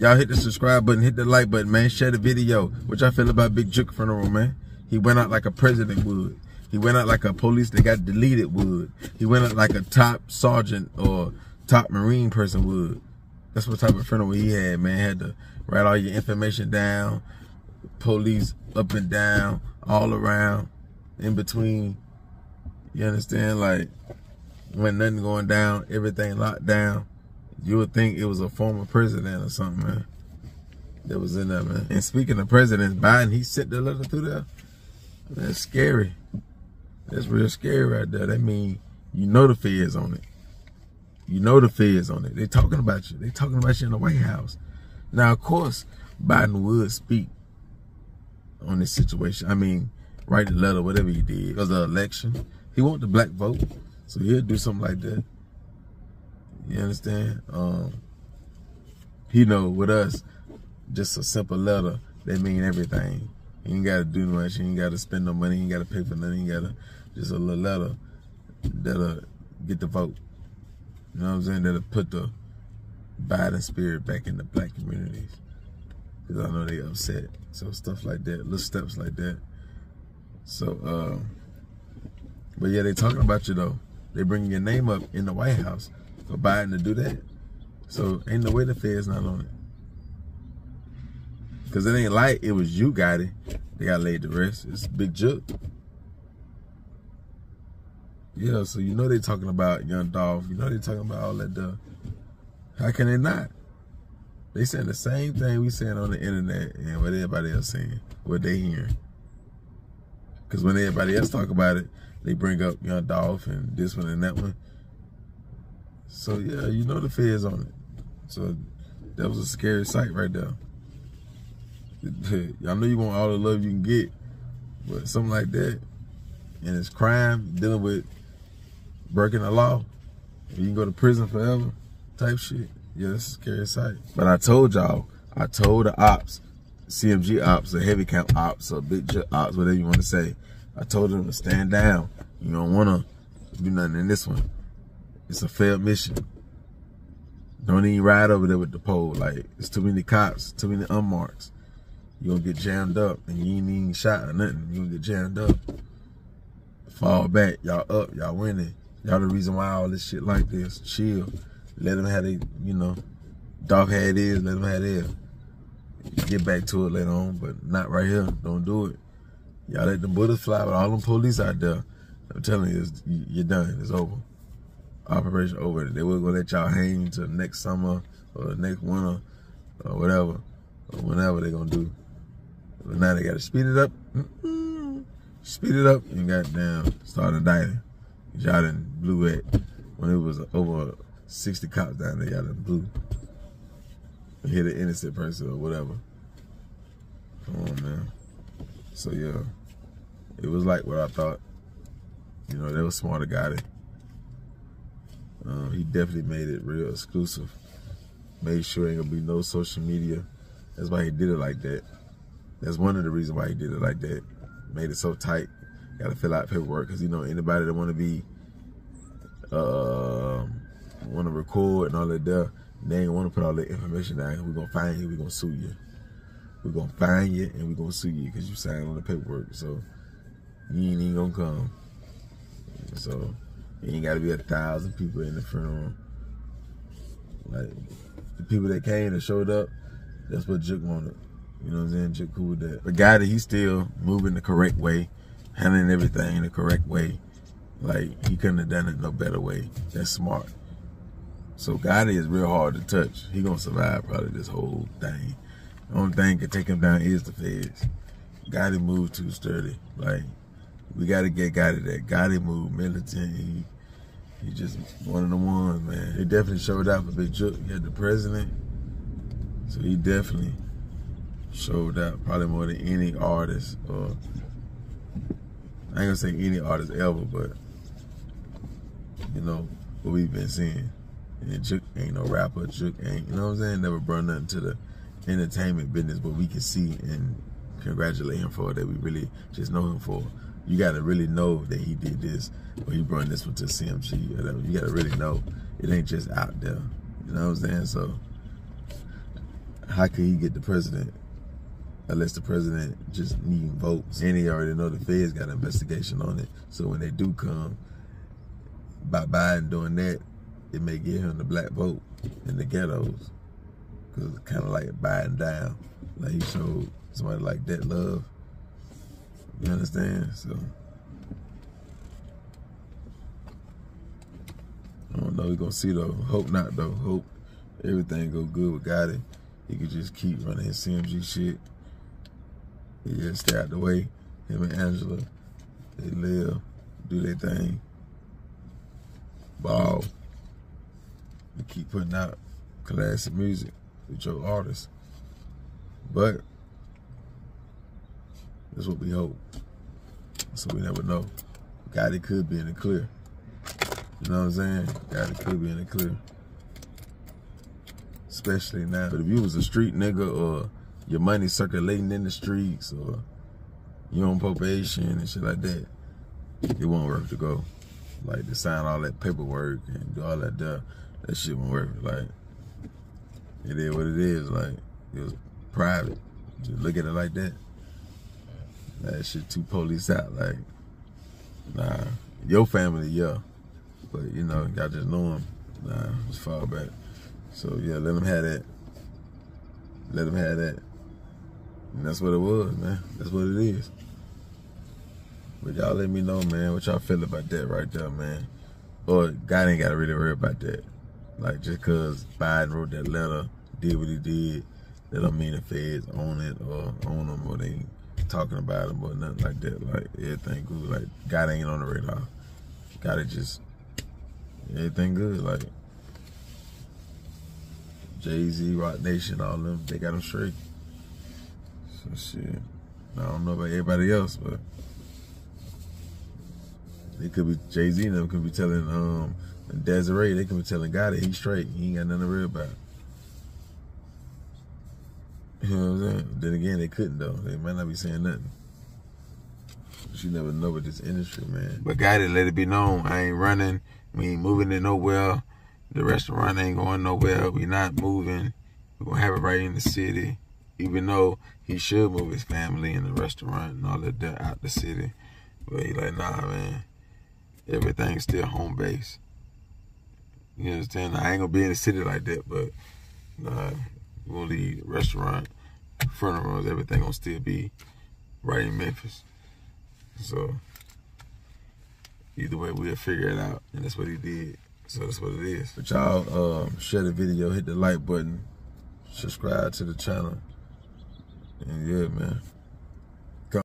Y'all hit the subscribe button, hit the like button, man. Share the video. What y'all feel about Big Jook funeral, man? He went out like a president would. He went out like a police that got deleted would. He went out like a top sergeant or top marine person would. That's what type of funeral he had, man. Had to write all your information down, police up and down, all around, in between. You understand? Like, when nothing going down, everything locked down. You would think it was a former president or something, man. That was in there, man. And speaking of presidents, Biden, he sent the letter through there. That's scary. That's real scary right there. That mean you know the feds on it. You know the feds on it. They're talking about you. They're talking about you in the White House. Now, of course, Biden would speak on this situation. I mean, write a letter, whatever he did, because the election. He want the black vote, so he'll do something like that. You understand? Um, he know with us, just a simple letter, that mean everything. You ain't gotta do much, you ain't gotta spend no money, you ain't gotta pay for nothing, you gotta just a little letter that'll get the vote. You know what I'm saying? That'll put the Biden spirit back in the black communities. Because I know they upset. So stuff like that, little steps like that. So, uh, but yeah, they talking about you though. They bringing your name up in the White House for Biden to do that. So ain't no way the Fed's not on it. Cause it ain't like it was you got it. They got laid to rest. It's a Big Jook. Yeah, so you know they talking about Young Dolph. You know they talking about all that stuff. How can they not? They saying the same thing we saying on the internet and what everybody else saying, what they hearing. Because when everybody else talk about it, they bring up Young Dolph and this one and that one. So yeah, you know the feds on it. So that was a scary sight right there. I know you want all the love you can get, but something like that, and it's crime, dealing with breaking the law, you can go to prison forever, type shit. Yeah, that's a scary sight. But I told y'all, I told the ops, CMG ops, or heavy count ops, or big ops, whatever you want to say. I told them to stand down. You don't want to do nothing in this one. It's a failed mission. Don't even ride over there with the pole. Like, it's too many cops, too many unmarks. You gonna get jammed up and you ain't even shot or nothing. You gonna get jammed up. Fall back. Y'all up. Y'all winning. Y'all the reason why all this shit like this. Chill. Let them have it, you know, dog it is, let them have it. Get back to it later on, but not right here. Don't do it. Y'all let the bullets fly with all them police out there. I'm telling you, you're done. It's over. Operation over. They will gonna let y'all hang until next summer or next winter or whatever. Or whenever they're gonna do. But now they gotta speed it up. Mm. Speed it up and goddamn start indicting. Y'all done blew it when it was over 60 cops down there, y'all done blew. Hit an innocent person or whatever. Come on, man. So, yeah. It was like what I thought. You know, they were smart about it. Uh, he definitely made it real exclusive. Made sure ain't gonna be no social media. That's why he did it like that. That's one of the reasons why he did it like that. Made it so tight. Got to fill out paperwork because you know anybody that want to be, uh, want to record and all that there, they ain't want to put all that information down. We're gonna find you. We're gonna sue you. We're gonna find you and we're gonna sue you because you signed on the paperwork. So you ain't even gonna come. So you ain't got to be a thousand people in the funeral. Like the people that came and showed up, that's what Jook wanted. You know what I'm saying? Jook cool with that. The guy that he's still moving the correct way handling everything the correct way. Like he couldn't have done it no better way. That's smart. So Gotti is real hard to touch. He gonna survive probably this whole thing. The only thing can take him down is the feds. Gotti moved too sturdy. Like we gotta get Gotti that. Gotti moved militant. He, he just one of the ones, man. He definitely showed out for Big Jook. He had the president. So he definitely showed out probably more than any artist or I ain't gonna say any artist ever, but you know what we've been seeing. And Jook ain't no rapper. Jook ain't, you know what I'm saying? Never brought nothing to the entertainment business, but we can see and congratulate him for that. We really just know him for. You gotta really know that he did this, or he brought this one to CMG. Whatever. You gotta really know it ain't just out there. You know what I'm saying? So how could he get the president unless the president just needing votes? And he already know the feds got an investigation on it. So when they do come, by Biden doing that, it may get him the black vote in the ghettos. Cause it's kind of like Biden down. Like he showed somebody like that love. You understand? So I don't know. We gonna see though. Hope not though. Hope everything go good with Gotti. He could just keep running his CMG shit. He just stay out the way. Him and Angela, they live, do their thing, ball, and keep putting out classic music with your artists. But that's what we hope. So we never know. God, it could be in the clear. You know what I'm saying? God, it could be in the clear especially now. But if you was a street nigga or your money circulating in the streets or you on probation and shit like that, it won't work to go. Like to sign all that paperwork and do all that stuff, that shit won't work. Like it is what it is. Like it was private. Just look at it like that. That shit too police out. Like nah, your family, yeah, but you know y'all just know him. Nah, just far back. So yeah, let him have that. Let him have that. And that's what it was, man. That's what it is. But y'all let me know, man, what y'all feel about that right there, man. Or God ain't got to really worry about that. Like, just because Biden wrote that letter, did what he did, that don't mean the feds own it or own them or they talking about him or nothing like that. Like, everything good. Like, God ain't on the radar. Gotta just, everything good. Like, Jay Z, Roc Nation, all them, they got them straight. So shit, I don't know about everybody else, but they could be Jay Z and them could be telling um Desiree, they could be telling God that he's straight. He ain't got nothing to worry about. You know what I'm saying? Then again, they couldn't though. They might not be saying nothing. But you never know with this industry, man. But God, it let it be known, I ain't running. We ain't moving to nowhere. The restaurant ain't going nowhere. We not moving. We're gonna have it right in the city. Even though he should move his family in the restaurant and all that out the city. But he like, nah man. Everything's still home base. You understand? I ain't gonna be in the city like that, but nah, we'll leave restaurant, funerals, everything gonna still be right in Memphis. So either way we'll figure it out. And that's what he did. So that's what it is. But y'all um, share the video, hit the like button, subscribe to the channel. And yeah, man.